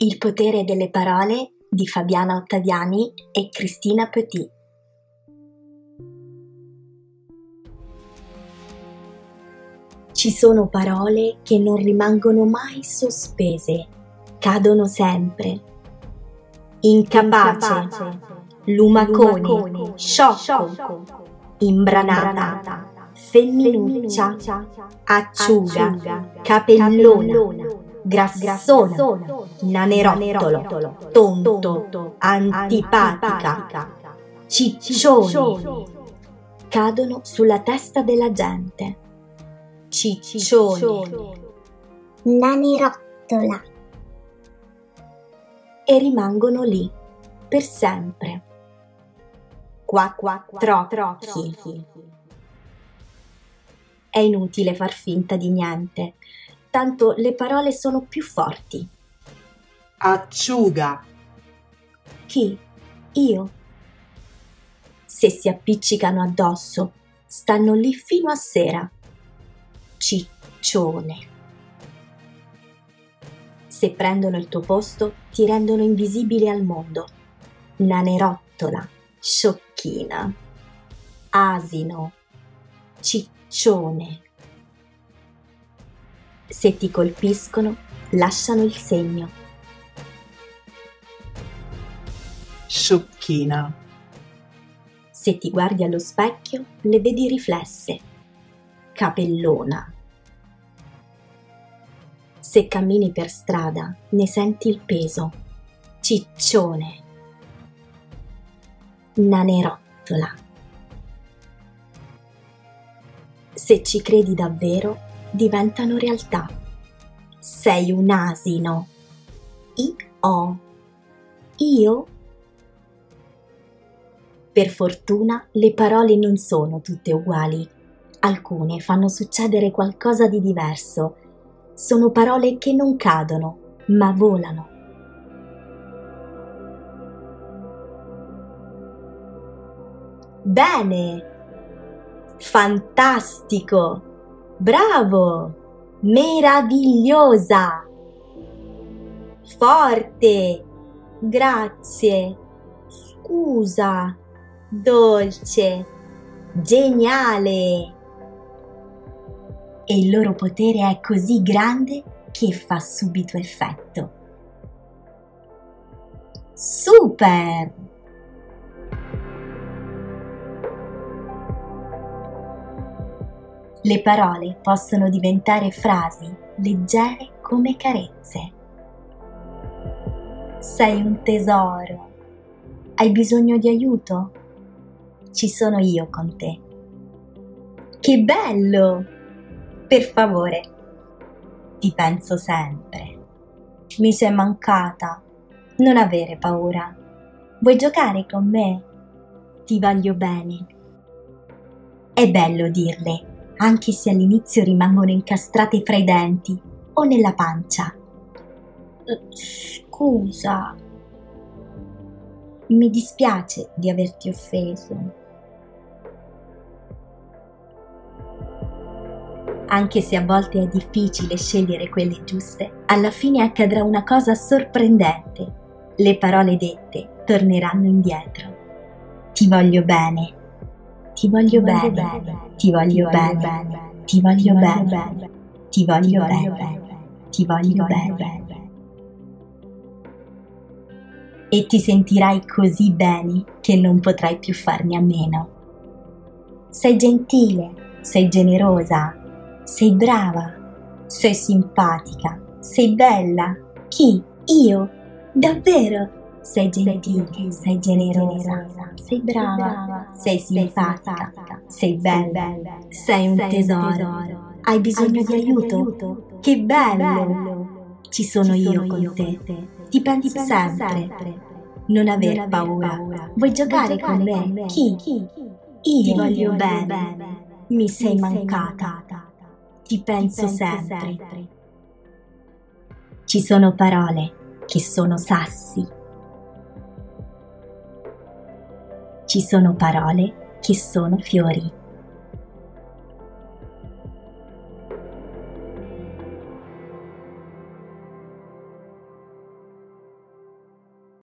Il potere delle parole di Fabiana Ottaviani e Cristina Petit. Ci sono parole che non rimangono mai sospese, cadono sempre. Incapace, lumacone, sciocco, imbranata, femminuccia, acciuga, capellona grassona, nanerottolo, tonto, antipatica, ciccioni, cadono sulla testa della gente. Ciccione, nanerottola e rimangono lì per sempre. Quattrocchi. È inutile far finta di niente tanto le parole sono più forti. Acciuga. Chi? Io? Se si appiccicano addosso, stanno lì fino a sera. Ciccione. Se prendono il tuo posto, ti rendono invisibile al mondo. Nanerottola, sciocchina, asino, ciccione se ti colpiscono, lasciano il segno. Sciocchina. Se ti guardi allo specchio, le vedi riflesse. Capellona. Se cammini per strada, ne senti il peso. Ciccione. Nanerottola. Se ci credi davvero, diventano realtà. Sei un asino. Io. Io? Per fortuna le parole non sono tutte uguali. Alcune fanno succedere qualcosa di diverso. Sono parole che non cadono, ma volano. Bene! Fantastico! Bravo! Meravigliosa! Forte! Grazie! Scusa! Dolce! Geniale! E il loro potere è così grande che fa subito effetto. Super! Le parole possono diventare frasi leggere come carezze. Sei un tesoro. Hai bisogno di aiuto? Ci sono io con te. Che bello! Per favore, ti penso sempre. Mi sei mancata. Non avere paura. Vuoi giocare con me? Ti voglio bene. È bello dirle anche se all'inizio rimangono incastrate fra i denti o nella pancia. Scusa, mi dispiace di averti offeso. Anche se a volte è difficile scegliere quelle giuste, alla fine accadrà una cosa sorprendente. Le parole dette torneranno indietro. Ti voglio bene ti voglio bene, ti voglio bene, ti voglio bene, ti voglio bene, ti voglio bene. E ti sentirai così bene che non potrai più farne a meno. Sei gentile, sei generosa, sei brava, sei simpatica, sei bella. Chi? Io? Davvero? Sei gentile, sei generosa, sei brava, sei simpatica, sei bella, sei un tesoro. Hai bisogno di aiuto? Che bello! Ci sono io con te. Ti penso sempre. Non aver paura. Vuoi giocare con me? Chi? Io ti voglio bene. Mi sei mancata. Ti penso sempre. Ci sono parole che sono sassi ci sono parole che sono fiori.